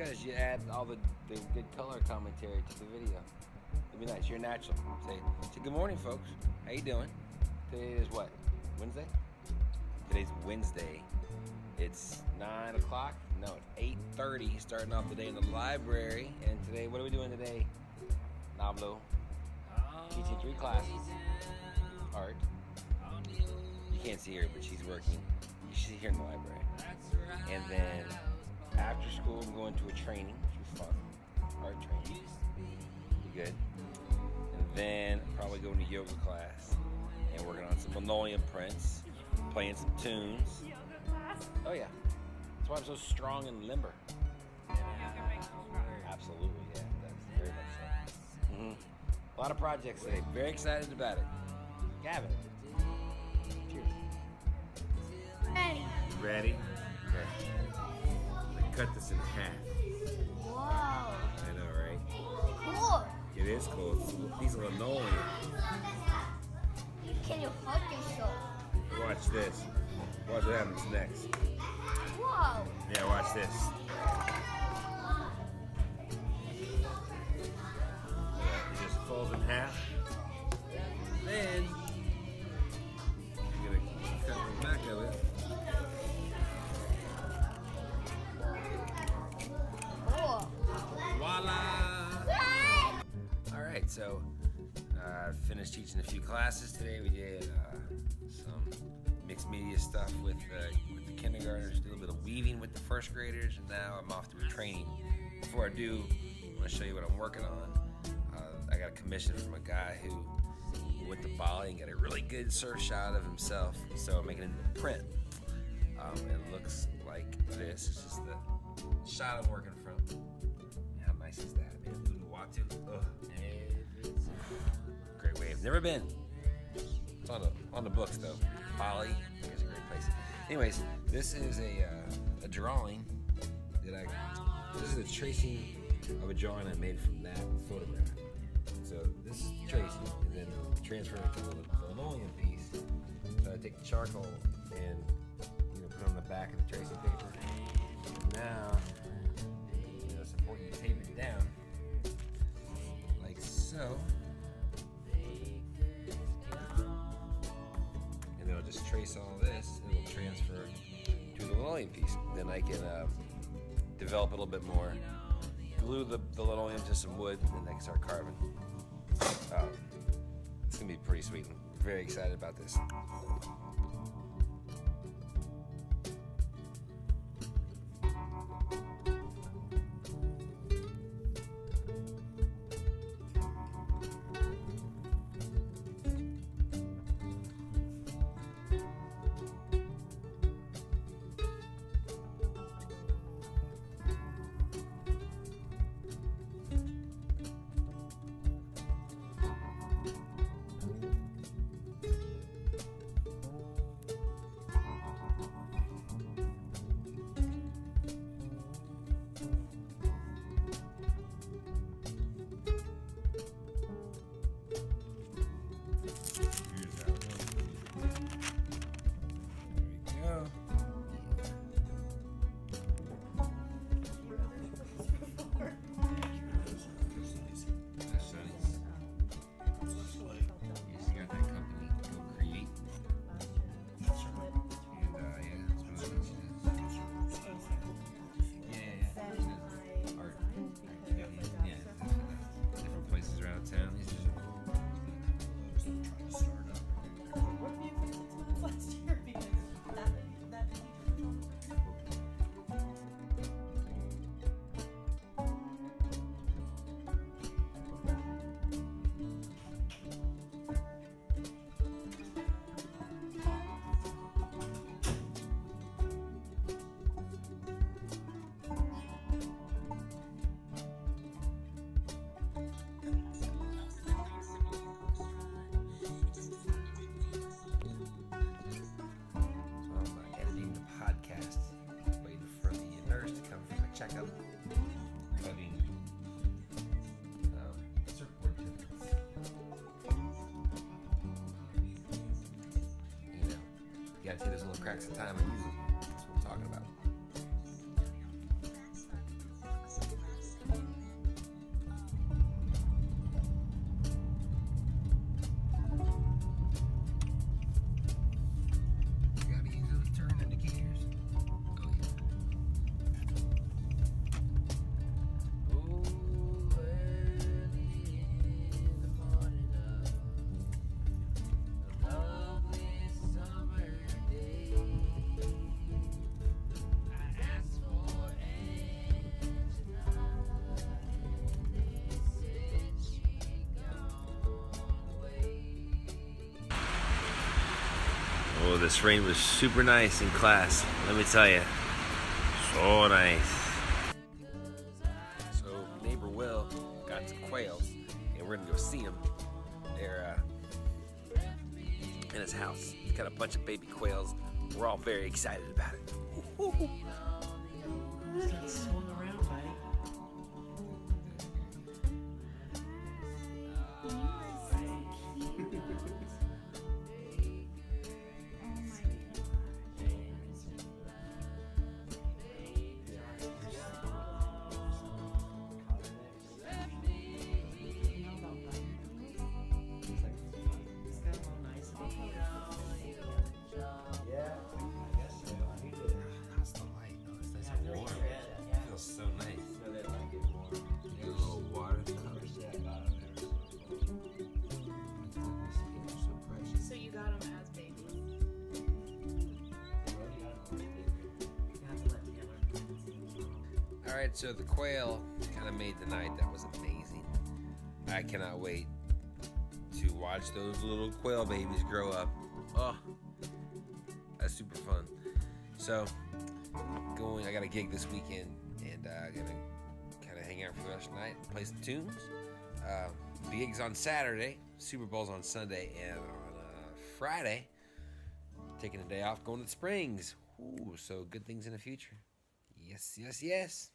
because you add all the, the good color commentary to the video. It'd be nice. You're natural. Say, say good morning, folks. How you doing? Today is what? Wednesday? Today's Wednesday. It's nine o'clock. No, it's eight thirty. Starting off the day in the library. And today, what are we doing today? Nablo. Teaching three classes. Art. You can't see her, but she's working. She's here in the library. And then school, I'm going to a training, which is fun. Art training. Be good. And then probably going to yoga class and working on some linoleum prints, playing some tunes. Yoga class. Oh yeah, that's why I'm so strong and limber. Yoga makes you stronger. Absolutely, yeah, that's very much so. hmm A lot of projects today. Very excited about it. Gavin, cheers. Ready. Ready? Cut this in half. Whoa. I know, right? Cool. It is cool. These are annoying. Can you hold yourself? Watch this. Watch what happens next. Whoa. Yeah, watch this. Yeah, it just falls in half. Finished teaching a few classes today. We did uh, some mixed media stuff with uh, with the kindergartners, did a little bit of weaving with the first graders, and now I'm off to a training. Before I do, I want to show you what I'm working on. Uh, I got a commission from a guy who went to Bali and got a really good surf shot of himself, so I'm making it into print. Um, it looks like this. It's just the shot I'm working from. How nice is that, Never been. It's on the on the books though. Bali is a great place. Anyways, this is a uh, a drawing that I. This is a tracing of a drawing I made from that photograph. So this is tracing, and then transfer it to the linoleum piece. So I take the charcoal and you know put it on the back of the tracing paper. Now piece. Then I can uh, develop a little bit more, glue the, the linoleum to some wood, and then I can start carving. Um, it's gonna be pretty sweet. I'm very excited about this. Cracks of time and use Oh, this rain was super nice in class. Let me tell you, so nice. So neighbor Will got some quails, and we're gonna go see them. They're uh, in his house. He's got a bunch of baby quails. We're all very excited about it. Swung around, buddy. All right, so the quail kind of made the night. That was amazing. I cannot wait to watch those little quail babies grow up. Oh, that's super fun. So, going, I got a gig this weekend, and uh, I'm gonna kind of hang out for the rest of the night, play some tunes. Uh, the gig's on Saturday, Super Bowl's on Sunday, and on uh, Friday, taking a day off, going to the Springs. Ooh, so good things in the future. Yes, yes, yes.